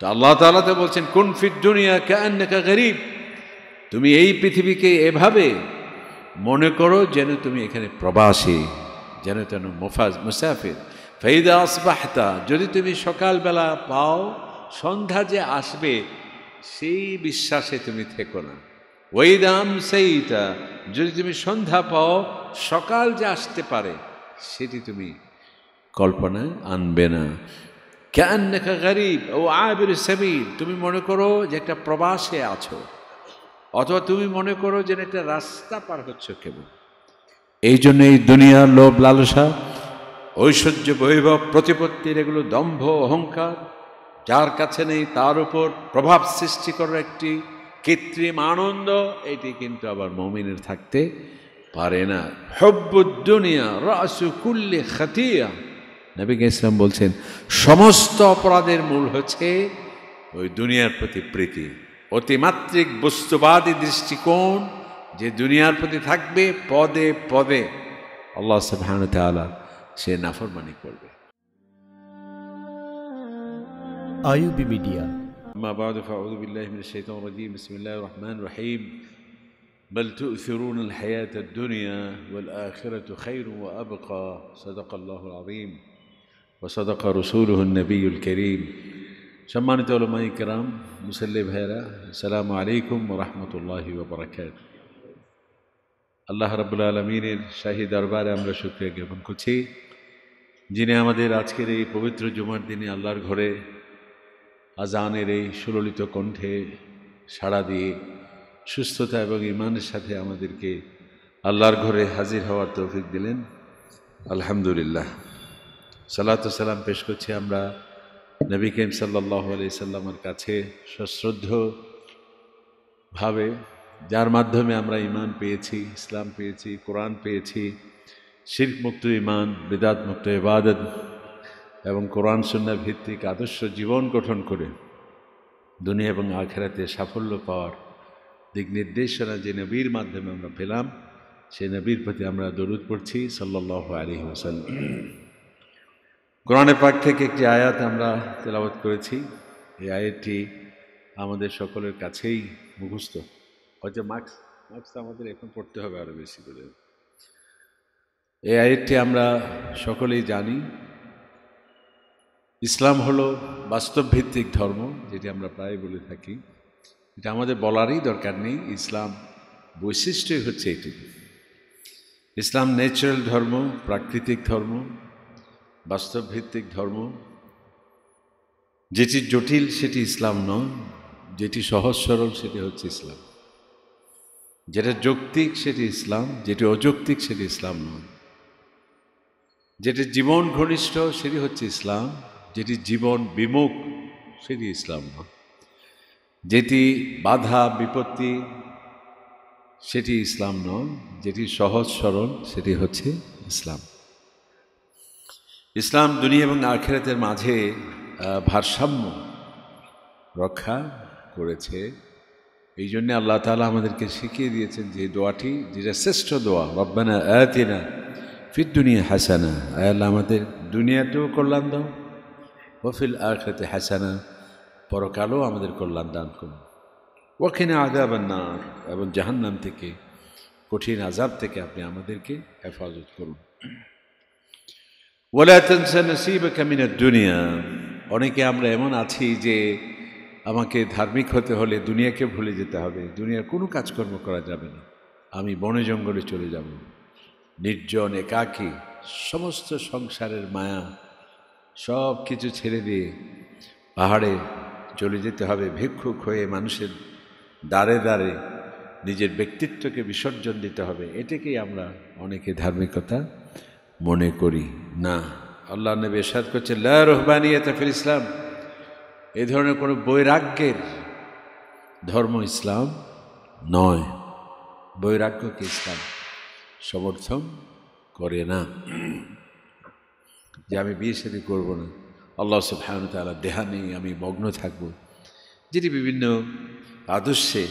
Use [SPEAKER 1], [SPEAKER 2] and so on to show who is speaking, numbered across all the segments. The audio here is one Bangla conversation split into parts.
[SPEAKER 1] তো আল্লাহ তাআলা তো বলছেন, কোন ফিট দুনিয়া কান্নাকা গরিব। তুমি এই পৃথিবীকে এভাবে মনে করো যেন তুমি এখানে প্রবাসী, যেন তেন মুফাজ, মুসাফির। ফেইদা আসবাহতা, যদি তুমি সকালবেলা পাও, সন্ধ্যা যে আসবে, সেই বিশ্বাসে তুমি থেকো না। ওইদাম সেইটা যদি তুমি সন্ধ্যা পাও, সকাল যে আসতে পারে, সেটি তুমি কল্পনায় আনবে না। কেন গরিব ও আবির সাবির তুমি মনে করো যে একটা প্রবাসে আছো, অথবা তুমি মনে করো যে একটা রাস্তা পার হচ্ছ কেবল। এই জন্য এই দুনিয়ার লোভ, লালসা, ঐশ্বর্য, বৈভব, প্রতিপত্তির এগুলো দম্ভ, অহংকার, যার কাছে নেই তার উপর প্রভাব সৃষ্টি করার একটি কৃত্রিম আনন্দ, এটি কিন্তু আবার মমিনের থাকতে পারে না। হব্বুদ্দুনিয়া রাসু কুল্লে খাতিয়া। নবীকে ইসলাম বলছেন সমস্ত অপরাধের মূল হচ্ছে ওই দুনিয়ার প্রতি প্রীতি অতিমাত্রিক বস্তুবাদী দৃষ্টিকোণ যে দুনিয়ার প্রতি থাকবে পদে পদে আল্লাহ সুবহানাহু ওয়া তাআলা সে নাফরমানি করবে
[SPEAKER 2] আইউবি মিডিয়া
[SPEAKER 1] أما بعد فأعوذ بالله من الشيطان الرجيم بسم الله الرحمن الرحيم بل تؤثرون الحياة الدنيا والآخرة خير وأبقى صدق الله العظيم ওসদক রসুলহ নবীল করিম সম্মানিত আলমাই কেরাম মুসল্লি ভাইরা সালাম আলাইকুম রহমতুল্লাহ বরাকাত আল্লাহ রবুল্লা আলমিনের শাহী দরবারে আমরা সুক্রিয়া জ্ঞাপন করছি। যিনি আমাদের আজকের এই পবিত্র জুমার দিনে আল্লাহর ঘরে আজানের এই সুললিত কণ্ঠে সাড়া দিয়ে সুস্থতা এবং ইমানের সাথে আমাদেরকে আল্লাহর ঘরে হাজির হওয়ার তৌফিক দিলেন। আলহামদুলিল্লাহ। সালাত সালাম পেশ করছি আমরা নবী কেম সাল্লাহ আলি সাল্লামের কাছে সশ্রদ্ধ ভাবে, যার মাধ্যমে আমরা ইমান পেয়েছি, ইসলাম পেয়েছি, কোরআন পেয়েছি, শির্ক মুক্ত ইমান বেদাত মুক্ত ইবাদত এবং কোরআন সন্না ভিত্তিক আদর্শ জীবন গঠন করে দুনিয়া এবং আখেরাতে সাফল্য পাওয়ার দিক নির্দেশনা যে নবীর মাধ্যমে আমরা পেলাম, সেই নবীর প্রতি আমরা দরুদ পড়ছি সাল্লাহ আলী হোসাল্লাম কোরআনের পাক থেকে একটি আয়াত আমরা তেলাবত করেছি। এই আয়াতটি আমাদের সকলের কাছেই মুখস্থ। হয়তো মার্কস মার্কস আমাদের এখন পড়তে হবে আরও বেশি করে। এই আয়াতটি আমরা সকলেই জানি। ইসলাম হলো বাস্তবভিত্তিক ধর্ম, যেটি আমরা প্রায় বলে থাকি। এটা আমাদের বলারই দরকার নেই, ইসলাম বৈশিষ্ট্যই হচ্ছে এটি। ইসলাম ন্যাচারাল ধর্ম, প্রাকৃতিক ধর্ম বাস্তবভিত্তিক ধর্ম। যেটি জটিল, সেটি ইসলাম নয়, যেটি সহজ, সরল, সেটি হচ্ছে ইসলাম। যেটা যৌক্তিক, সেটি ইসলাম, যেটি অযৌক্তিক, সেটি ইসলাম নয়। যেটি জীবন ঘনিষ্ঠ, সেটি হচ্ছে ইসলাম। যেটি জীবন বিমুখ, সেটি ইসলাম নয়। যেটি বাধা, বিপত্তি, সেটি ইসলাম নয়। যেটি সহজ, সরল, সেটি হচ্ছে ইসলাম। ইসলাম দুনিয়া এবং আখেরাতের মাঝে ভারসাম্য রক্ষা করেছে। এই জন্যে আল্লাহ তালা আমাদেরকে শিখিয়ে দিয়েছেন যে দোয়াটি, যেটা শ্রেষ্ঠ দোয়া, রব্বানা আয়াতিনা ফির দুনিয়া হাসানা। আয়াল্লাহ আমাদের দুনিয়াতেও কল্যাণ দাও ওফিল আখেরাতে হাসানা, পরকালও আমাদের কল্যাণ দান করুন। ওখানে আজাব না এবং জাহান্নাম থেকে, কঠিন আজাব থেকে আপনি আমাদেরকে হেফাজত করুন। দুনিয়া অনেকে আমরা এমন আছি যে আমাকে ধার্মিক হতে হলে দুনিয়াকে ভুলে যেতে হবে। দুনিয়ার কোনো কাজকর্ম করা যাবে না। আমি বনে জঙ্গলে চলে যাব। নির্জন, একাকী, সমস্ত সংসারের মায়া সব কিছু ছেড়ে দিয়ে পাহাড়ে চলে যেতে হবে। ভিক্ষুক হয়ে মানুষের দ্বারে দ্বারে নিজের ব্যক্তিত্বকে বিসর্জন দিতে হবে। এটাকেই আমরা অনেকে ধার্মিকতা মনে করি, না। আল্লাহ নবী এরশাদ করছে লা রহবানিয়াত ফিল ইসলাম। এই ধরনের কোনো বৈরাগ্যের ধর্ম ইসলাম নয়। বৈরাগ্যকে ইসলাম? সমর্থন করে না। যে আমি বিয়ে সাথে করব না। আল্লাহ সুবহান তালা দেহা নেই আমি মগ্ন থাকব। যেটি বিভিন্ন আদর্শে,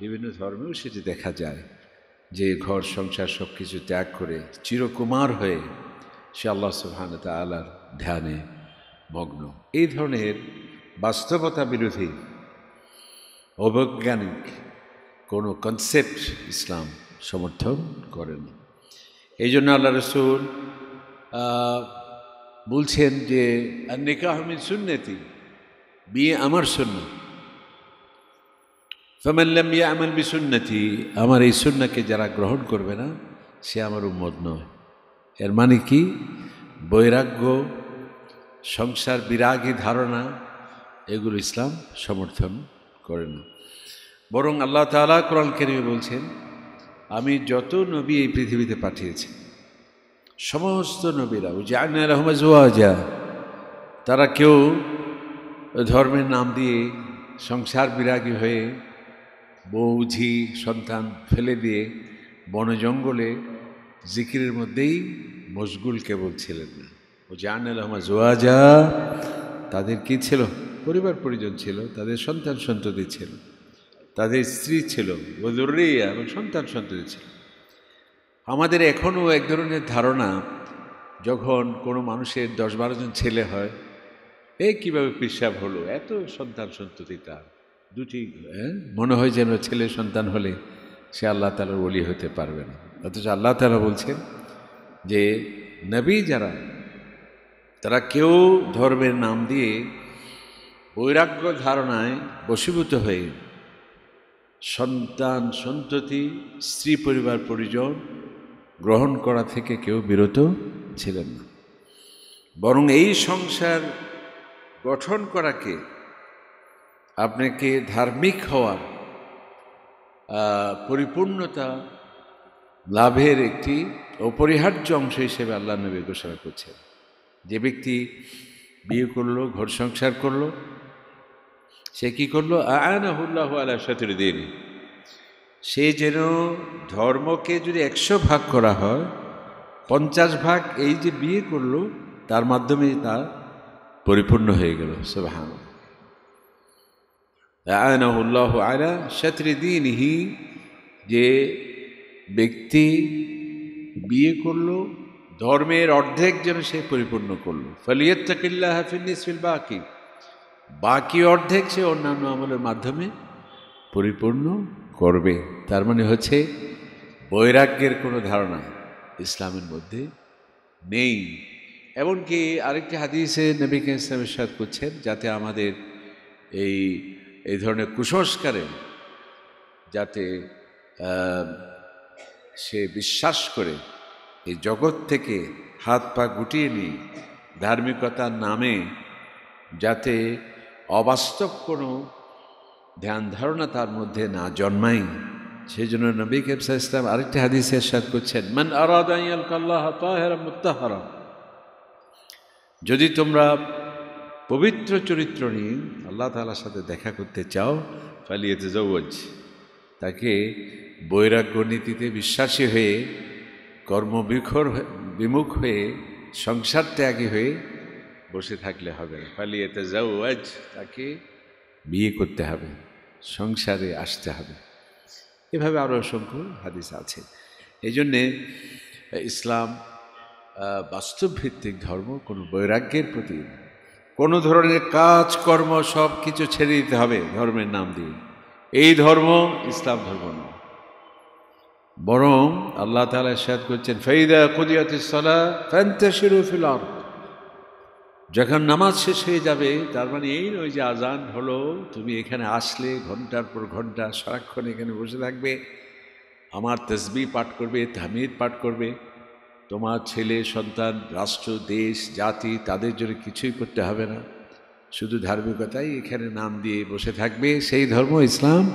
[SPEAKER 1] বিভিন্ন ধর্মেও সেটি দেখা যায়। যে ঘর, সংসার সব কিছু ত্যাগ করে চিরকুমার হয়ে সে আল্লাহ সুবহান তালার ধ্যানে মগ্ন। এই ধরনের বাস্তবতা বিরোধী অবৈজ্ঞানিক কোনো কনসেপ্ট ইসলাম সমর্থন করে না। এই জন্য আল্লাহ রসুল বলছেন যে আর নিকাহ মিন সুন্নতি, বিয়ে আমার সুন্না ফমাল্লাম ইয়া আমাল বিসুন্নতি আমার এই সুন্নাকে যারা গ্রহণ করবে না, সে আমার উম্মত নয়। এর মানে কি? বৈরাগ্য, সংসার বিরাগী ধারণা, এগুলো ইসলাম সমর্থন করে না। বরং আল্লাহ তাআলা কোরআন কেরিমে বলছেন, আমি যত নবী এই পৃথিবীতে পাঠিয়েছি, সমস্ত নবীরা জানা রহমজওয়াজা তারা কেউ ধর্মের নাম দিয়ে সংসার বিরাগী হয়ে বউ ঝি সন্তান ফেলে দিয়ে বন জঙ্গলে জিকিরের মধ্যেই মশগুল কেবল ছিলেন না। ও জান আলহমা জোয়াজা, তাদের কি ছিল? পরিবার পরিজন ছিল, তাদের সন্তান সন্ততি ছিল, তাদের স্ত্রী ছিল ওদুরিয়া এবং সন্তান সন্ততি ছিল। আমাদের এখনও এক ধরনের ধারণা, যখন কোনো মানুষের দশ বারো জন ছেলে হয়, এ কীভাবে পেশাব হলো? এত সন্তান সন্ততি তার। দুটি হ্যাঁ? মনে হয় যেন ছেলে সন্তান হলে সে আল্লাহ তালার বলি হতে পারবে না অথচ আল্লাহ তালা বলছেন যে, নবী যারা, তারা কেউ ধর্মের নাম দিয়ে বৈরাগ্য ধারণায় বশীভূত হয়ে সন্তান সন্ততি, স্ত্রী পরিবার পরিজন গ্রহণ করা থেকে কেউ বিরত ছিলেন না বরং এই সংসার গঠন করাকে আপনাকে ধার্মিক হওয়ার পরিপূর্ণতা লাভের একটি অপরিহার্য অংশ হিসেবে আল্লাহ নবী ঘোষণা করছেন। যে ব্যক্তি বিয়ে করল, ঘর সংসার করল, সে কি করল? আয়নাহুল্লাহ আলা সতের দিন। সে যেন ধর্মকে যদি একশো ভাগ করা হয়, পঞ্চাশ ভাগ এই যে বিয়ে করল, তার মাধ্যমে তার পরিপূর্ণ হয়ে গেল সুবহান আয়নাহুল্লাহ আলা সতরি দিনহি, যে ব্যক্তি বিয়ে করল, ধর্মের অর্ধেক যেন সে পরিপূর্ণ করল। ফলিয়ত্তাকিল্লাহ হাফিনিসফিল বাকি বাকি অর্ধেক সে অন্যান্য আমলের মাধ্যমে পরিপূর্ণ করবে। তার মানে হচ্ছে, বৈরাগ্যের কোনো ধারণা ইসলামের মধ্যে নেই। এমনকি আরেকটি হাদিসে নবীকে ইসলামের সাথ করছেন, যাতে আমাদের এই এই ধরনের কুসংস্কারে যাতে সে বিশ্বাস করে এই জগৎ থেকে হাত পা গুটিয়ে নিয়ে ধার্মিকতার নামে যাতে অবাস্তব কোনো ধ্যান ধারণা তার মধ্যে না জন্মায়। সেই জন্য নবী কেবসা ইসলাম আরেকটি হাদিসের সাথ করছেন, মান আরাদাইয়াল কাল্লাহ তাহেরা মুত্তাহারা যদি তোমরা পবিত্র চরিত্র নিয়ে আল্লাহ তালার সাথে দেখা করতে চাও ফালিয়েতে জৌজ তাকে বৈরাগ্য নীতিতে বিশ্বাসী হয়ে, কর্মবিখর বিমুখ হয়ে, সংসার ত্যাগী হয়ে বসে থাকলে হবে না। ফালিয়েতে জৌজ তাকে বিয়ে করতে হবে, সংসারে আসতে হবে। এভাবে আরও অসংখ্য হাদিস আছে। এই জন্যে ইসলাম বাস্তবভিত্তিক ধর্ম কোনো বৈরাগ্যের প্রতি। কোনো ধরনের কাজ, কর্ম সব কিছু ছেড়ে দিতে হবে ধর্মের নাম দিয়ে। এই ধর্ম ইসলাম ধর্ম নয়। বরং আল্লাহ তালা সাদ করছেন ফ্যান্তাসিরু ফিল যখন নামাজ শেষ হয়ে যাবে, তার মানে এই নয় যে আজান হলো, তুমি এখানে আসলে ঘণ্টার পর ঘণ্টা সারাক্ষণ এখানে বসে থাকবে, আমার তসবি পাঠ করবে তামিদ পাঠ করবে। তোমার ছেলে, সন্তান, রাষ্ট্র, দেশ, জাতি, তাদের জন্য কিছুই করতে হবে না। শুধু ধার্মিকতাই এখানে নাম দিয়ে বসে থাকবে। সেই ধর্ম ইসলাম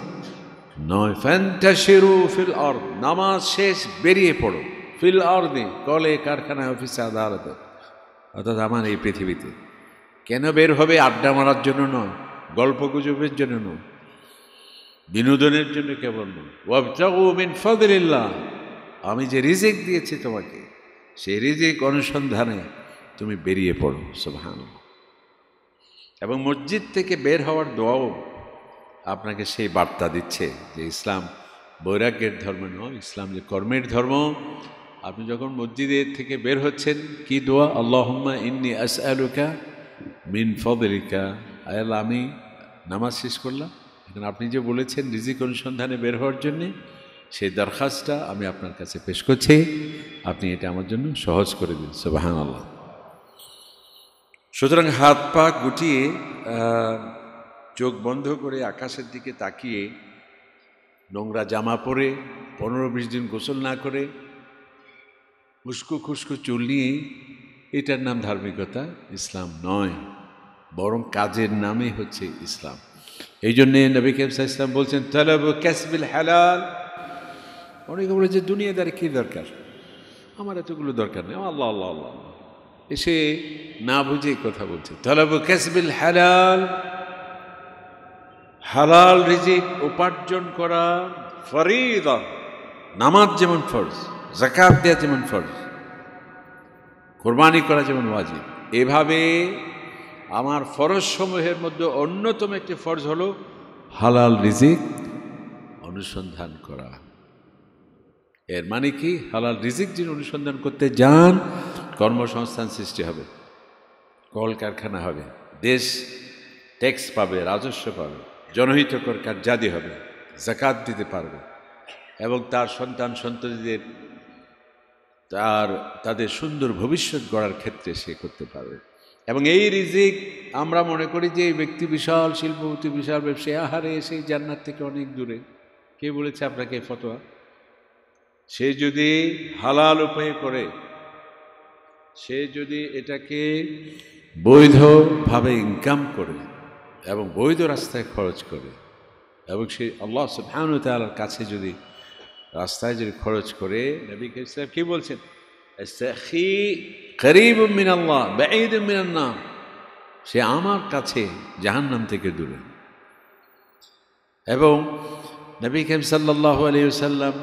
[SPEAKER 1] নয়। ফ্যান্টাসিরু ফিল অর নামাজ শেষ, বেরিয়ে পড়ো। ফিল অর্দে কলে কারখানা অফিসে, আদালতে। অর্থাৎ আমার এই পৃথিবীতে। কেন বের হবে? আড্ডা মারার জন্য নয়। গল্প গুজবের জন্য নয়। বিনোদনের জন্য কেবল নয়। ওয়াবতাগু মিন ফাদলিল্লাহ। আমি যে রিজেক্ট দিয়েছি তোমাকে সেই রিজিক অনুসন্ধানে তুমি বেরিয়ে পড়ো সুবহান এবং মসজিদ থেকে বের হওয়ার দোয়াও আপনাকে সেই বার্তা দিচ্ছে যে ইসলাম বৈরাগ্যের ধর্ম নয়, ইসলাম যে কর্মের ধর্ম। আপনি যখন মসজিদের থেকে বের হচ্ছেন, কি দোয়া? আল্লাহম্মা ইন্নি আস আলুকা মিন ফদলিকা। আয়াল্লাহ আমি নামাজ শেষ করলাম। এখন আপনি যে বলেছেন রিজিক অনুসন্ধানে বের হওয়ার জন্যে সেই দরখাস্তটা আমি আপনার কাছে পেশ করছি। আপনি এটা আমার জন্য সহজ করে দিন। সুবাহান আল্লাহ সুতরাং হাত পা গুটিয়ে চোখ বন্ধ করে আকাশের দিকে তাকিয়ে, নোংরা জামা পরে, পনেরো বিশ দিন গোসল না করে খুস্কু খুস্কু চুল নিয়ে, এটার নাম ধার্মিকতা ইসলাম নয়, বরং কাজের নামে হচ্ছে ইসলাম। এই জন্যে নবী কেমসা ইসলাম বলছেন, তলব ক্যাসবিল হালাল। অনেকে বলে যে দুনিয়াদারি কী দরকার? আমার এতগুলো দরকার নেই। আল্লাহ আল্লাহ আল্লাহ। এসে না বুঝে কথা বলছে। তলব ক্যাসবিল হালাল। হালাল রিজিক উপার্জন করা ফরিদা। নামাজ যেমন ফরজ জাকাত দেওয়া যেমন ফরজ, কোরবানি করা যেমন ওয়াজিব। এভাবে আমার ফরজ সমূহের মধ্যে অন্যতম একটি ফরজ হলো হালাল রিজিক অনুসন্ধান করা। এর মানে কি? হালাল রিজিক যিনি অনুসন্ধান করতে যান, কর্মসংস্থান সৃষ্টি হবে, কলকারখানা হবে, দেশ ট্যাক্স পাবে, রাজস্ব পাবে, জনহিতকর কার্যাদি হবে, জাকাত দিতে পারবে এবং তার সন্তান সন্ততিদের তার, তাদের সুন্দর ভবিষ্যৎ গড়ার ক্ষেত্রে সে করতে পারবে। এবং এই রিজিক আমরা মনে করি যে এই ব্যক্তি বিশাল, শিল্পপতি, বিশাল ব্যবসায়ী, আহারে, সেই জান্নাত থেকে অনেক দূরে। কে বলেছে আপনাকে ফতোয়া? সে যদি হালাল উপায়ে করে, সে যদি এটাকে বৈধভাবে ইনকাম করে এবং বৈধ রাস্তায় খরচ করে এবং সে আল্লাহ সুবহানাহু ওয়া তাআলার কাছে যদি রাস্তায় যদি খরচ করে, নবী ইসলাম কি বলছেন? করিব মিন আল্লাহ বাঈদ মিনান সে আমার কাছে জাহান্নাম থেকে দূরে। এবং নবী করিম সাল্লাল্লাহু আলাইহি ওয়াসাল্লাম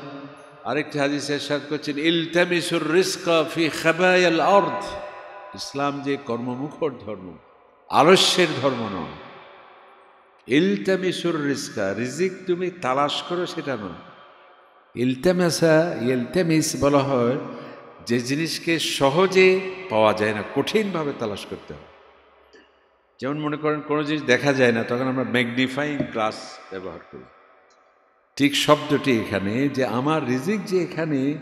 [SPEAKER 1] আরেকটি হাদিসে ইরশাদ করছেন, ইলতামিসুর রিজকা ফি খাবায়াল আরদ। ইসলাম যে কর্মমুখর ধর্ম, আলস্যের ধর্ম নয়। ইলতামিসুর রিস্কা রিজিক তুমি তালাশ করো সেটা নয়। ইলতামাসা, ইলতামিস বলা হয়, যে জিনিসকে সহজে পাওয়া যায় না, কঠিনভাবে তালাশ করতে হয়। যেমন মনে করেন কোনো জিনিস দেখা যায় না, তখন আমরা ম্যাগনিফাইং গ্লাস ব্যবহার করি। ঠিক শব্দটি এখানে যে আমার রিজিক যে এখানে,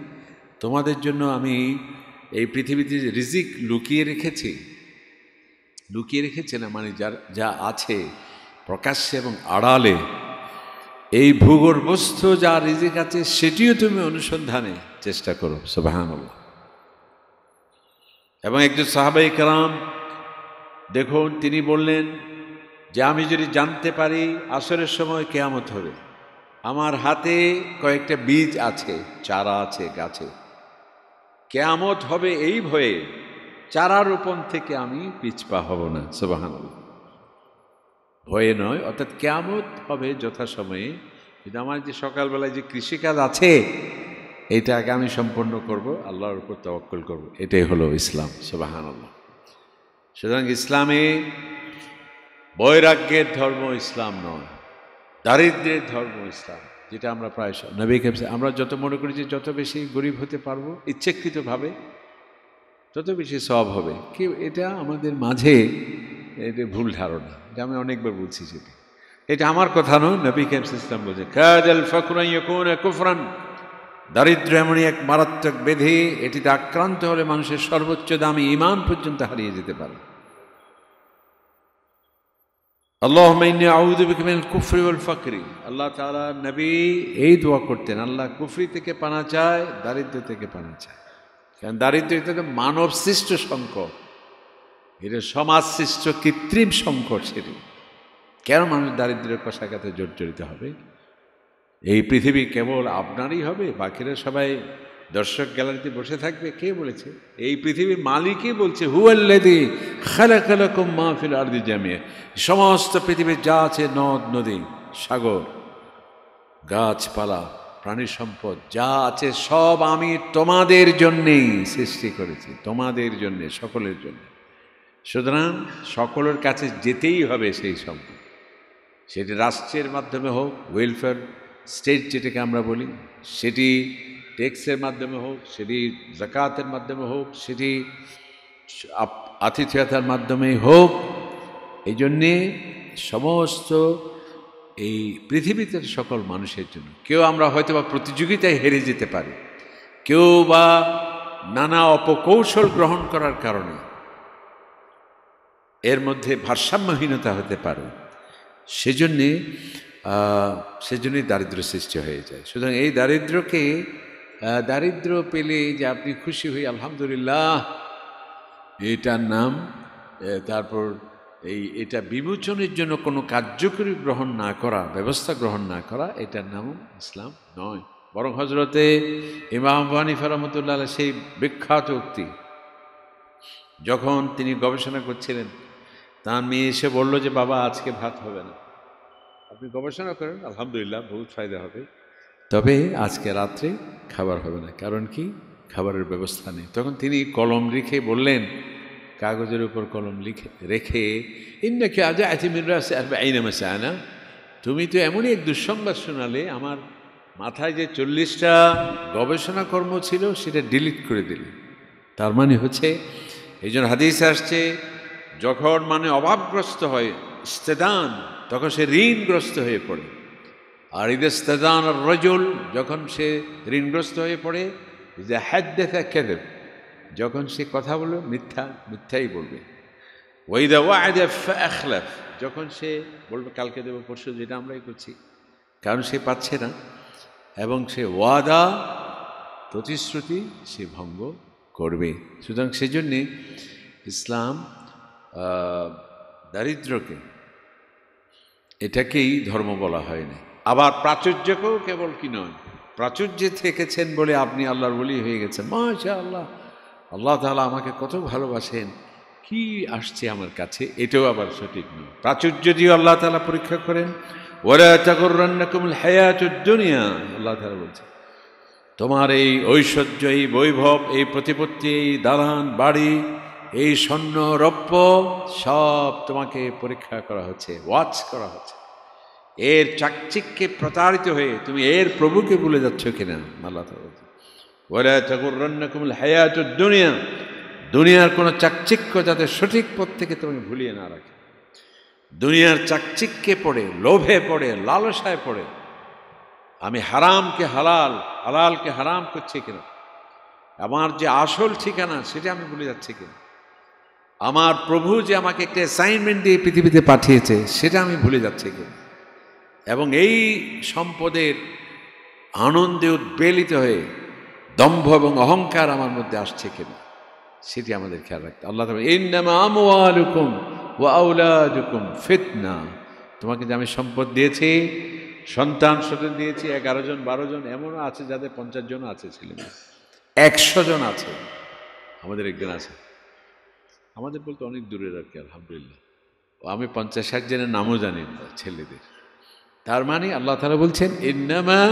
[SPEAKER 1] তোমাদের জন্য আমি এই পৃথিবীতে রিজিক লুকিয়ে রেখেছি, লুকিয়ে রেখেছে না মানে যার, যা আছে প্রকাশ্যে এবং আড়ালে, এই ভূগর্ভস্থ যা রিজিক আছে সেটিও তুমি অনুসন্ধানে চেষ্টা করো সুবাহান এবং একজন সাহাবাই কালাম দেখুন তিনি বললেন যে আমি যদি জানতে পারি আসরের সময় কেয়ামত হবে আমার হাতে কয়েকটা বীজ আছে, চারা আছে গাছে। কেয়ামত হবে এই ভয়ে চারা রোপণ থেকে আমি পিছপা হব না সুবাহান ভয়ে নয়, অর্থাৎ কেয়ামত হবে যথাসময়ে। কিন্তু আমার যে সকালবেলায় যে কৃষিকাজ আছে এইটাকে আমি সম্পন্ন করব, আল্লাহর উপর তওয়াক্কুল করব। এটাই হলো ইসলাম সুবাহান আল্লাহ সুতরাং ইসলামে বৈরাগ্যের ধর্ম ইসলাম নয়। দারিদ্রের ধর্ম ইসলাম, যেটা আমরা প্রায় নবী কেমসে আমরা যত মনে করি যে যত বেশি গরিব হতে পারব, ইচ্ছাকৃতভাবে, তত বেশি সব হবে। কি এটা আমাদের মাঝে, এটা ভুল ধারণা, এটা আমি অনেকবার বলছি সেটা। এটা আমার কথা নয়, নবী কেমস ইসলাম বলছে কাজাল ফকরান কুফরান। দারিদ্র এমনই এক মারাত্মক বেধি এটিতে আক্রান্ত হলে মানুষের সর্বোচ্চ দামি ইমান পর্যন্ত হারিয়ে যেতে পারে। আল্লাহ কুফরি ওল ফকরি। আল্লাহ তালা নবী এই দোয়া করতেন, আল্লাহ কুফরি থেকে পানা চায় দারিদ্র থেকে পানা চায়। কারণ দারিদ্র এটা মানব সৃষ্ট সংকট। এটা সমাজ সৃষ্ট কৃত্রিম সংকট সেটি। কেন মানুষ দারিদ্রের কষাঘাতে জর্জরিত হবে? এই পৃথিবী কেবল আপনারই হবে, বাকিরা সবাই দর্শক গ্যালারিতে বসে থাকবে, কে বলেছে? এই পৃথিবীর মালিকই বলছে হুয়াল্লাদি খালা খালাকুম মাহফিল আরদি জামিয়ে সমস্ত পৃথিবীর যা আছে নদ, নদী, সাগর, গাছপালা প্রাণী সম্পদ, যা আছে সব আমি তোমাদের জন্যেই সৃষ্টি করেছি, তোমাদের জন্যে, সকলের জন্য। সুতরাং সকলের কাছে যেতেই হবে সেই সম্পদ। সেটি রাষ্ট্রের মাধ্যমে হোক ওয়েলফেয়ার স্টেট যেটাকে আমরা বলি, সেটি ট্যাক্সের মাধ্যমে হোক সেটি জাকাতের মাধ্যমে হোক সেটি আতিথেয়তার মাধ্যমে হোক, এই জন্যে সমস্ত এই পৃথিবীতে সকল মানুষের জন্য, কেউ আমরা হয়তো বা প্রতিযোগিতায় হেরে যেতে পারি, কেউ বা নানা অপকৌশল গ্রহণ করার কারণে এর মধ্যে ভারসাম্যহীনতা হতে পারে, সেজন্যে সেজন্যই দারিদ্র সৃষ্টি হয়ে যায়। সুতরাং এই দারিদ্রকে দারিদ্র পেলে যে আপনি খুশি হই আলহামদুলিল্লাহ। এটার নাম তারপর এই, এটা বিমোচনের জন্য কোনো কার্যকরী গ্রহণ না করা, ব্যবস্থা গ্রহণ না করা, এটার নাম ইসলাম নয়। বরং হজরতে ইমাম হানিফা রহমতুল্লাহ আলাইহ, সেই বিখ্যাত উক্তি। যখন তিনি গবেষণা করছিলেন, তার মেয়ে এসে বলল যে, বাবা, আজকে ভাত হবে না। আপনি গবেষণা করেন, আলহামদুলিল্লাহ, বহুত ফায়দা হবে। তবে আজকে রাত্রে খাবার হবে না। কারণ কি? খাবারের ব্যবস্থা নেই। তখন তিনি কলম রেখে বললেন, কাগজের উপর কলম লিখে রেখে ইন্নাকে আজ আতিমিরা আইনা মাসানা। তুমি তো এমনই এক দুঃসংবাদ শোনালে, আমার মাথায় যে চল্লিশটা গবেষণা কর্ম ছিল, সেটা ডিলিট করে দিলে। তার মানে হচ্ছে, এই জন্য হাদিস আসছে, যখন মানে অভাবগ্রস্ত হয়, ইস্তেদান, তখন সে ঋণগ্রস্ত হয়ে পড়ে। আর ঈদ ইস্তেদান আর রজল যখন সে ঋণগ্রস্ত হয়ে পড়ে যে হ্যাদ দেখা কেদেব যখন সে কথা বলবে মিথ্যা মিথ্যাই বলবে। ওইদা ওয়াদা আখলাফ যখন সে বলবে কালকে দেবো পরশু যেটা আমরাই করছি। কারণ সে পাচ্ছে না এবং সে ওয়াদা প্রতিশ্রুতি সে ভঙ্গ করবে। সুতরাং সেজন্যে ইসলাম আহ, দারিদ্র্যকে এটাকেই ধর্ম বলা হয়নি আবার প্রাচুর্যকেও কেবল কি নয়, প্রাচুর্যে থেকেছেন বলে আপনি আল্লাহর বলি হয়ে গেছেন। মাশা আল্লাহ আল্লাহ তাআলা আমাকে কত ভালোবাসেন। কি আসছে আমার কাছে, এটাও আবার সঠিক নয়। প্রাচুর্য দিয়েও আল্লাহ তাআলা পরীক্ষা করেন ওরা চাকরান্নাকুমুল হায়াতুদ দুনিয়া আল্লাহ তাআলা বলছেন তোমার এই ঐশ্বর্য, এই বৈভব, এই প্রতিপত্তি, এই দালান বাড়ি, এই স্বর্ণ রৌপ্য সব তোমাকে পরীক্ষা করা হচ্ছে, ওয়াচ করা হচ্ছে। এর চাকচিক্যে প্রতারিত হয়ে তুমি এর প্রভুকে ভুলে যাচ্ছ কিনা? আল্লাহ ওরা চাকুরান্নাকুমুল হায়াতুদ দুনিয়া। দুনিয়ার কোনো চাকচিক্য যাতে সঠিক পথ থেকে তুমি ভুলিয়ে না রাখে। দুনিয়ার চাকচিক্যে পড়ে, লোভে পড়ে, লালসায় পড়ে, আমি হারামকে হালাল, হালালকে হারাম করছি কিনা? আমার যে আসল ঠিকানা সেটা আমি ভুলে যাচ্ছি কিনা? আমার প্রভু যে আমাকে একটা অ্যাসাইনমেন্ট দিয়ে পৃথিবীতে পাঠিয়েছে, সেটা আমি ভুলে যাচ্ছি কিনা? এবং এই সম্পদের আনন্দে উদ্বেলিত হয়ে দম্ভ এবং অহংকার আমার মধ্যে আসছে কিনা? সেটি আমাদের খেয়াল রাখতে আল্লাহ আমওয়ালুকুম ওয়া আউলাদুকুম ফিতনা। তোমাকে যে আমি সম্পদ দিয়েছি, সন্তান সন্তান দিয়েছি, এগারো জন, বারো জন, এমনও আছে যাদের পঞ্চাশ জন আছে, ছেলে একশো জন আছে। আমাদের একজন আছে। আমাদের বলতে অনেক দূরের আর কি, আলহামদুলিল্লাহ। আমি পঞ্চাশ ষাট জনের নামও জানি না, ছেলেদের। তার মানে আল্লাহ তালা বলছেন, ইন্নামা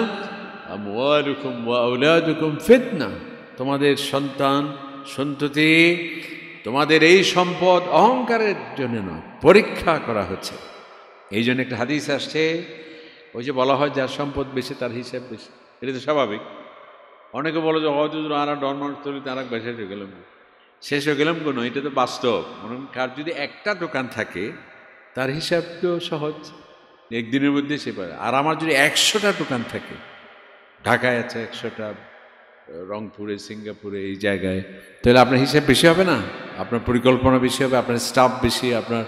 [SPEAKER 1] ওয়া ফিতনা। তোমাদের সন্তান সন্ততি, তোমাদের এই সম্পদ অহংকারের জন্য নয়, পরীক্ষা করা হচ্ছে। এই জন্য একটা হাদিস আসছে, ওই যে বলা হয়, যার সম্পদ বেশি, তার হিসাব বেশি। এটা তো স্বাভাবিক। অনেকে বলো যে হয়তো আর ডরমান তৈরিতে আর এক বেশি হয়ে গেলাম। শেষ হয়ে গেলাম কোনো? এটা তো বাস্তব। কার যদি একটা দোকান থাকে, তার হিসাব তো সহজ। একদিনের মধ্যে সে পারে আর আমার যদি একশোটা দোকান থাকে, ঢাকায় আছে একশোটা, রংপুরে, সিঙ্গাপুরে, এই জায়গায়, তাহলে আপনার হিসাব বেশি হবে না? আপনার পরিকল্পনা বেশি হবে, আপনার স্টাফ বেশি, আপনার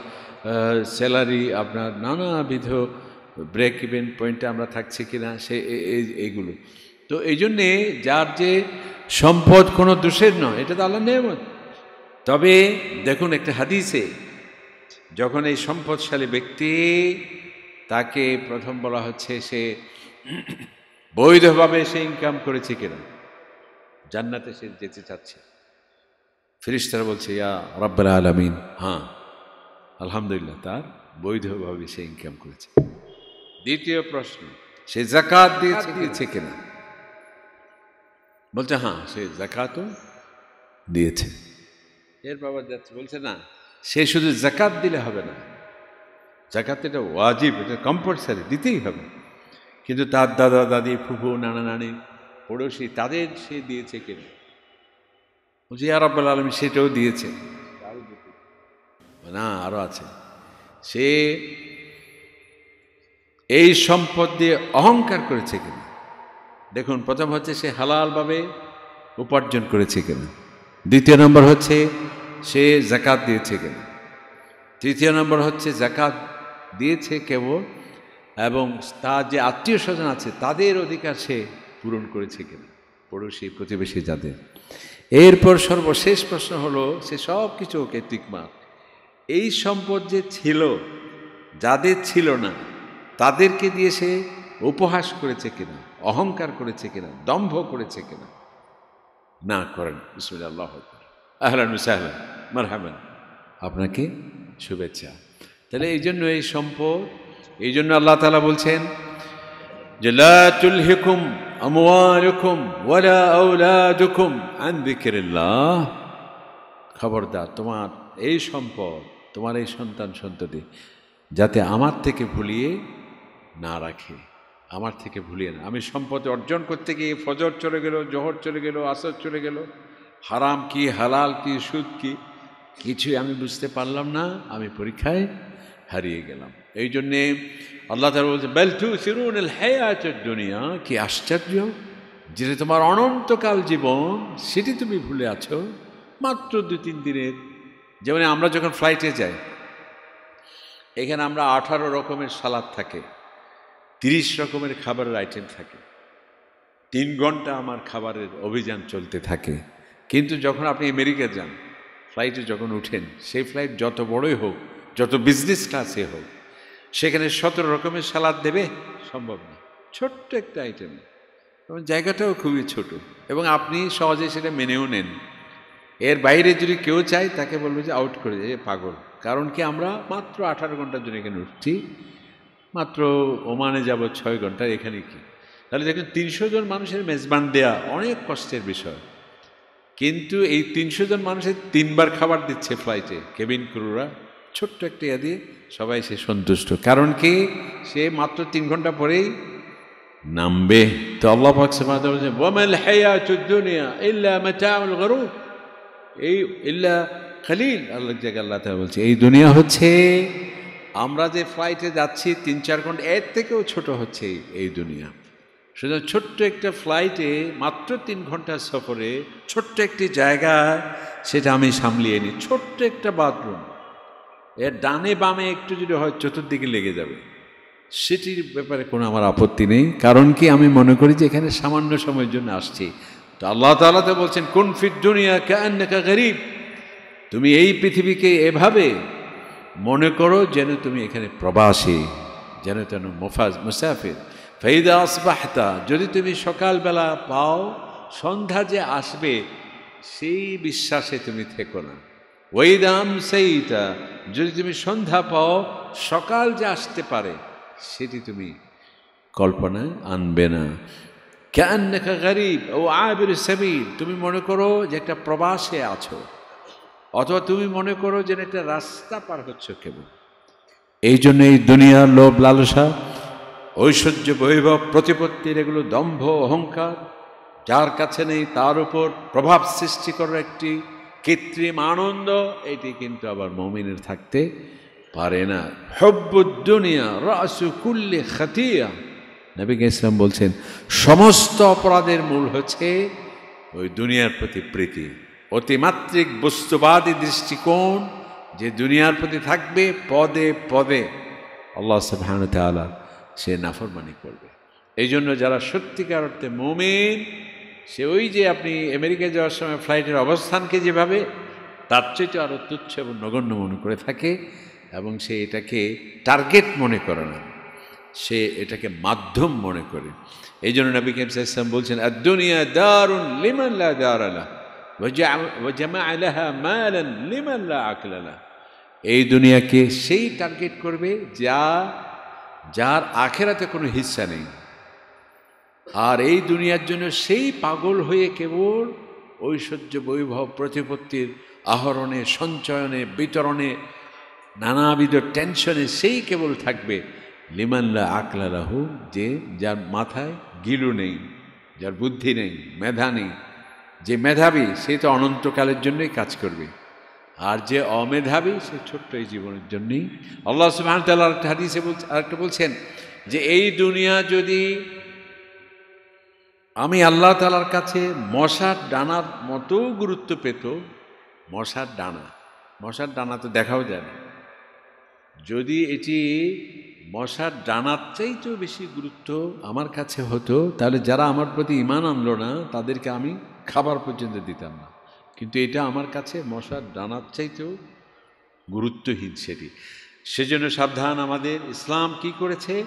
[SPEAKER 1] স্যালারি, আপনার নানাবিধ ব্রেক ইভেন পয়েন্টে আমরা থাকছি কিনা, সে এই- এইগুলো তো এই জন্যে যার যে সম্পদ কোনো দোষের নয়, এটা তো আল্লাহ নেমত তবে দেখুন একটা হাদিসে, যখন এই সম্পদশালী ব্যক্তি তাকে প্রথম বলা হচ্ছে সে বৈধভাবে সে ইনকাম করেছে কিনা। জান্নাতে সে যেতে চাচ্ছে। ফিরিস্তারা বলছে, ইয়া রব্বাল আলমিন। হ্যাঁ আলহামদুলিল্লাহ, তার বৈধভাবে সে ইনকাম করেছে। দ্বিতীয় প্রশ্ন, সে জাকাত দিয়েছে দিয়েছে কিনা? বলছে হ্যাঁ সে জাকাতও দিয়েছে। এর বাবা যাচ্ছে, বলছে, না, সে শুধু জাকাত দিলে হবে না জাকাত এটা ওয়াজিব, এটা কম্পালসারি দিতেই হবে। কিন্তু তার দাদা, দাদি, ফুফু, নানা, নানি, পড়োশি, তাদের সে দিয়েছে কেন? আর আব্বাল আলমী সেটাও দিয়েছে। না আরও আছে। সে এই সম্পদ দিয়ে অহংকার করেছে কিনা? দেখুন, প্রথম হচ্ছে সে হালালভাবে উপার্জন করেছে কিনা? দ্বিতীয় নম্বর হচ্ছে সে জাকাত দিয়েছে কিনা? তৃতীয় নম্বর হচ্ছে জাকাত দিয়েছে কেবল, এবং তার যে আত্মীয় স্বজন আছে, তাদের অধিকার সে পূরণ করেছে কিনা? পড়োশি, প্রতিবেশী যাদের। এরপর সর্বশেষ প্রশ্ন হলো, সে সব কিছু ওকে তিকমার এই সম্পদ যে ছিল, যাদের ছিল না, তাদেরকে দিয়ে সে উপহাস করেছে কিনা, অহংকার করেছে কিনা, দম্ভ করেছে কিনা? না করেন। বিসমুল্লাহ, আল্লাহ আহলান সাহলান। মারহাবান। আপনাকে শুভেচ্ছা। তাহলে এই জন্য এই সম্পদ, এই জন্য আল্লাহ তালা বলছেন যে, লা তুলহিকুম আমওয়ালুকুম ওয়ালা আওলাদুকুম আন যিকরিল্লাহ। খবরদার, তোমার এই সম্পদ, তোমার এই সন্তান সন্ততি যাতে আমার থেকে ভুলিয়ে না রাখে, আমার থেকে ভুলিয়ে না। আমি সম্পদ অর্জন করতে গিয়ে ফজর চলে গেল, জহর চলে গেল, আসর চলে গেল, হারাম কি, হালাল কি, সুদ কি, কিছুই আমি বুঝতে পারলাম না, আমি পরীক্ষায় হারিয়ে গেলাম। এই জন্যে আল্লাহ তালা বলছে বেলথু সিরুন দুনিয়া। কি আশ্চর্য? যেটা তোমার অনন্তকাল জীবন, সেটি তুমি ভুলে আছো? মাত্র দু তিন দিনের। যেমন আমরা যখন ফ্লাইটে যাই, এখানে আমরা আঠারো রকমের সালাদ থাকে, তিরিশ রকমের খাবারের আইটেম থাকে, তিন ঘণ্টা আমার খাবারের অভিযান চলতে থাকে। কিন্তু যখন আপনি আমেরিকা যান ফ্লাইটে যখন উঠেন, সেই ফ্লাইট যত বড়ই হোক যত বিজনেস ক্লাসে হোক, সেখানে সতেরো রকমের সালাদ দেবে, সম্ভব না। ছোট্ট একটা আইটেম এবং জায়গাটাও খুবই ছোট। এবং আপনি সহজে সেটা মেনেও নেন। এর বাইরে যদি কেউ চায়, তাকে বলবে যে আউট করে যায় পাগল। কারণ কি, আমরা মাত্র আঠারো ঘণ্টার জন্য এখানে উঠছি। মাত্র ওমানে যাব ছয় ঘণ্টা, এখানে কি? তাহলে দেখুন, তিনশো জন মানুষের মেজবান দেয়া অনেক কষ্টের বিষয়। কিন্তু এই তিনশো জন মানুষের তিনবার খাবার দিচ্ছে ফ্লাইটে কেবিন ক্রুরা ছোট্ট একটা ইয়া দিয়ে সবাই সে সন্তুষ্ট। কারণ কি? সে মাত্র তিন ঘণ্টা পরেই নামবে। তো আল্লাহ এই ইল্লা খালিল আল্লাহ জায়গায় আল্লাহ বলছে, এই দুনিয়া হচ্ছে, আমরা যে ফ্লাইটে যাচ্ছি তিন চার ঘণ্টা, এর থেকেও ছোট হচ্ছে এই- এই দুনিয়া। সুতরাং ছোট্ট একটা ফ্লাইটে মাত্র তিন ঘণ্টার সফরে ছোট্ট একটি জায়গা, সেটা আমি সামলিয়ে নিই। ছোট্ট একটা বাথরুম এর ডানে বামে একটু যদি হয়, চতুর্দিকে লেগে যাবে। সেটির ব্যাপারে কোনো আমার আপত্তি নেই। কারণ কি? আমি মনে করি যে এখানে সামান্য সময়ের জন্য আসছি। তো আল্লাহ তাআলা তো বলছেন, কোন ফিট দুনিয়া কান্নাকা গরিব? তুমি এই পৃথিবীকে এভাবে মনে করো যেন তুমি এখানে প্রবাসী, যেন তেন মুফাজ, মুসাফির। ফৈদা আসবাহতা, যদি তুমি সকালবেলা পাও, সন্ধ্যা যে আসবে, সেই বিশ্বাসে তুমি থেকো না। ওইদাম সেইটা যদি তুমি সন্ধ্যা পাও, সকাল যে আসতে পারে, সেটি তুমি কল্পনায় আনবে না। কেন গরিব ও আবির সাবিল, তুমি মনে করো যে একটা প্রবাসে আছো, অথবা তুমি মনে করো যে একটা রাস্তা পার হচ্ছ কেবল। এই জন্য এই দুনিয়ার লোভ লালসা, ঐশ্বর্য বৈভব, প্রতিপত্তির এগুলো দম্ভ অহংকার, যার কাছে নেই তার উপর প্রভাব সৃষ্টি করার একটি কৃত্রিম আনন্দ, এটি কিন্তু আবার মমিনের থাকতে পারে না। হব্বুদ্দুনিয়া, রাসু কুল্লি খাতিয়া। নবী ইসলাম বলছেন, সমস্ত অপরাধের মূল হচ্ছে ওই দুনিয়ার প্রতি প্রীতি। অতিমাত্রিক বস্তুবাদী দৃষ্টিকোণ যে দুনিয়ার প্রতি থাকবে পদে পদে। আল্লাহ সাবহান সে নাফরমানি করবে। এই জন্য যারা সত্যিকার অর্থে মোমেন সে ওই যে আপনি আমেরিকায় যাওয়ার সময় ফ্লাইটের অবস্থানকে যেভাবে, তার চাইতে আরও তুচ্ছ এবং নগণ্য মনে করে থাকে এবং সে এটাকে টার্গেট মনে করে না। সে এটাকে মাধ্যম মনে করে। এই জন্য নবী কেম ইসলাম বলছেন দুনিয়া দারুণ লিমান লা দার আলাহা এই দুনিয়াকে সেই টার্গেট করবে যা, যার আখেরাতে কোনো হিস্সা নেই। আর এই দুনিয়ার জন্য সেই পাগল হয়ে কেবল ঐশ্বর্য বৈভব প্রতিপত্তির আহরণে, সঞ্চয়নে, বিতরণে, নানাবিধ টেনশনে সেই কেবল থাকবে। লিমাল্লা আকলা রাহু যে যার মাথায় গিলু নেই, যার বুদ্ধি নেই, মেধা নেই। যে মেধাবী, সে তো অনন্তকালের জন্যই কাজ করবে। আর যে অমেধাবী, সে ছোট্ট এই জীবনের জন্যই। আল্লাহ আরেকটা হাদিসে বলছে, আরেকটা বলছেন যে, এই দুনিয়া যদি আমি আল্লাহ তালার কাছে মশার ডানার মতো গুরুত্ব পেত। মশার ডানা। মশার ডানা তো দেখাও যায় না। যদি এটি মশার ডানার চাইতেও বেশি গুরুত্ব আমার কাছে হতো, তাহলে যারা আমার প্রতি ইমান আনলো না, তাদেরকে আমি খাবার পর্যন্ত দিতাম না। কিন্তু এটা আমার কাছে মশার ডানার চাইতেও গুরুত্বহীন সেটি। সেজন্য সাবধান আমাদের ইসলাম কি করেছে?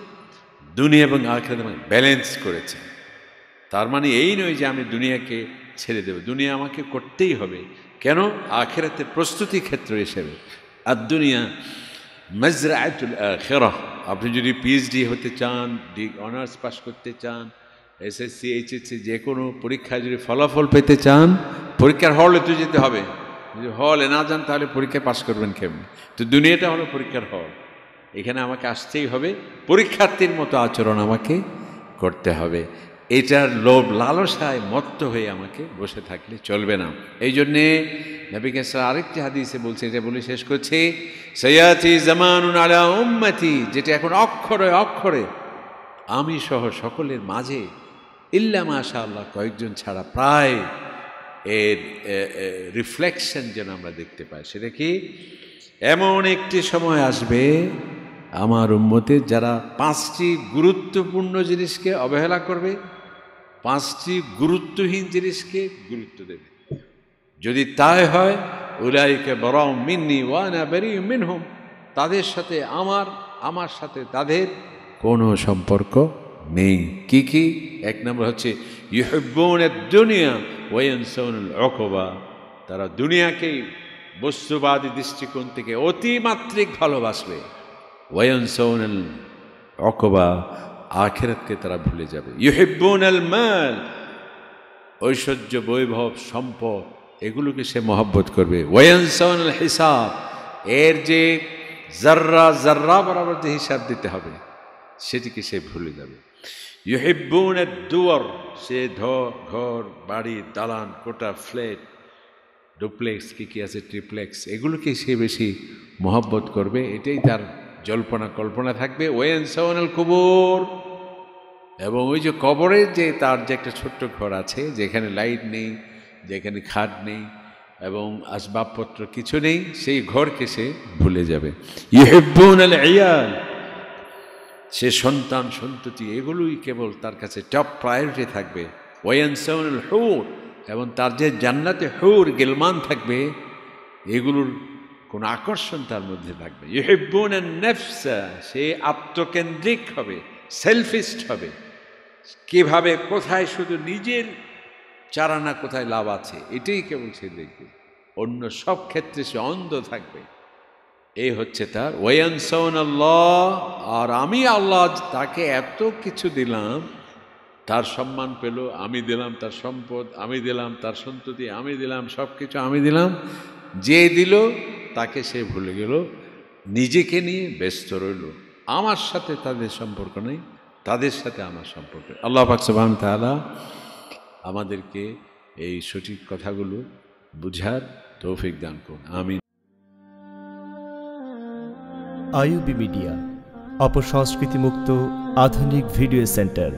[SPEAKER 1] দুনিয়া এবং আখেরাত ব্যালেন্স করেছে। তার মানে এই নয় যে আমি দুনিয়াকে ছেড়ে দেব। দুনিয়া আমাকে করতেই হবে। কেন? আখেরাতে প্রস্তুতি ক্ষেত্র হিসেবে। আর দুনিয়া মজরাতুল আখেরা আপনি যদি পিএইচডি হতে চান ডি অনার্স পাস করতে চান, এসএসসি, এইচএসসি যে কোনো পরীক্ষায় যদি ফলাফল পেতে চান, পরীক্ষার হলে তো যেতে হবে। যদি হলে না যান, তাহলে পরীক্ষায় পাশ করবেন কেমন? তো দুনিয়াটা হলো পরীক্ষার হল। এখানে আমাকে আসতেই হবে। পরীক্ষার্থীর মতো আচরণ আমাকে করতে হবে। এটার লোভ লালসায় মত্ত হয়ে আমাকে বসে থাকলে চলবে না। এই জন্যে নবী কেসরা আরেকটি হাদিসে বলছে এটা বলে শেষ করছে। সৈয়াতি জামানুন আলা উম্মতি, যেটা এখন অক্ষরে অক্ষরে আমি সহ সকলের মাঝে ইল্লা মাশা আল্লাহ কয়েকজন ছাড়া প্রায় এর রিফ্লেকশন যেন আমরা দেখতে পাই। সেটা কি? এমন একটি সময় আসবে আমার উম্মতে যারা পাঁচটি গুরুত্বপূর্ণ জিনিসকে অবহেলা করবে পাঁচটি গুরুত্বহীন জিনিসকে গুরুত্ব দেবে। যদি তাই হয়, উলাইকে বরং মিন্নি ওয়ানা বেরি মিনহুম, তাদের সাথে আমার আমার সাথে তাদের কোনো সম্পর্ক নেই। কি কি? এক নম্বর হচ্ছে ইহব্বনের দুনিয়া ওয়েন ওয়ানসৌনুল অকবা তারা দুনিয়াকেই বস্তুবাদী দৃষ্টিকোণ থেকে অতিমাত্রিক ভালোবাসবে। ওয়েন ওয়ানসৌনুল অকবা আখেরাতকে তারা ভুলে যাবে। ইহেব্বন আল মাল, ঐশ্বর্য, বৈভব, সম্পদ, এগুলোকে সে মহব্বত করবে। ওয়ানসৌন আল হিসাব, এর যে জার্রা জার্রা বরাবর যে হিসাব দিতে হবে, সেটিকে সে ভুলে যাবে। ইহেব্বন দুয়ার, সে ধর, ঘর, বাড়ি, দালান, কোটা, ফ্ল্যাট, ডুপ্লেক্স, কী কী আছে, ট্রিপ্লেক্স, এগুলোকে সে বেশি মহব্বত করবে। এটাই তার জল্পনা কল্পনা থাকবে। ওয়েন সাউনাল কুবুর এবং ওই যে কবরের যে তার যে একটা ছোট্ট ঘর আছে, যেখানে লাইট নেই, যেখানে খাট নেই এবং আসবাবপত্র কিছু নেই, সেই ঘরকে সে ভুলে যাবে। সে সন্তান, সন্ততি, এগুলোই কেবল তার কাছে টপ প্রায়োরিটি থাকবে। হুর এবং তার যে জান্নাতে হুর, গেলমান থাকবে, এগুলোর কোনো আকর্ষণ তার মধ্যে থাকবে। ইহেব্বুন নেফসা সে আত্মকেন্দ্রিক হবে সেলফিস্ট হবে। কীভাবে, কোথায় শুধু নিজের চারানা কোথায় লাভ আছে, এটাই কেবল সে দেখবে। অন্য সব ক্ষেত্রে সে অন্ধ থাকবে। এই হচ্ছে তার ওয়ানসৌন আল্লাহ, আর আমি আল্লাহ তাকে এত কিছু দিলাম, তার সম্মান পেল, আমি দিলাম তার সম্পদ, আমি দিলাম তার সন্ততি, আমি দিলাম সব কিছু, আমি দিলাম, যে দিল তাকে সে ভুলে গেল, নিজেকে নিয়ে ব্যস্ত রইল। আমার সাথে তাদের সম্পর্ক নেই। তাদের সাথে আমার সম্পর্ক। আল্লাহ পাকসাবান তালা আমাদেরকে এই সঠিক কথাগুলো বুঝার তৌফিক দান করুন। আমি
[SPEAKER 2] আইউবি মিডিয়া অপসংস্কৃতি মুক্ত আধুনিক ভিডিও সেন্টার।